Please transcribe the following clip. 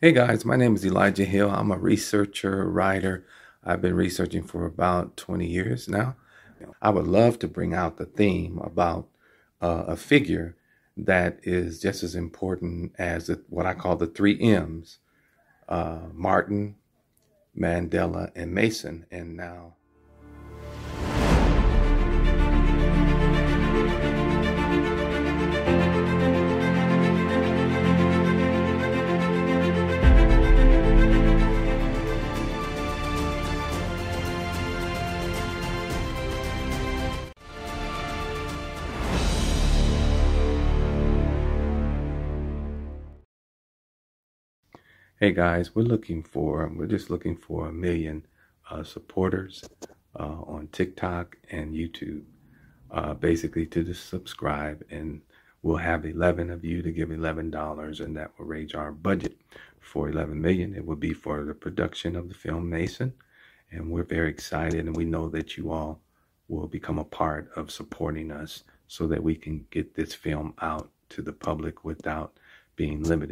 Hey guys, my name is Elijah Hill. I'm a researcher, writer. I've been researching for about 20 years now. I would love to bring out the theme about uh, a figure that is just as important as what I call the three M's uh, Martin, Mandela, and Mason. And now Hey guys, we're looking for, we're just looking for a million uh, supporters uh, on TikTok and YouTube. Uh, basically to just subscribe and we'll have 11 of you to give $11 and that will raise our budget for 11 million. It will be for the production of the film Mason. And we're very excited and we know that you all will become a part of supporting us so that we can get this film out to the public without being limited.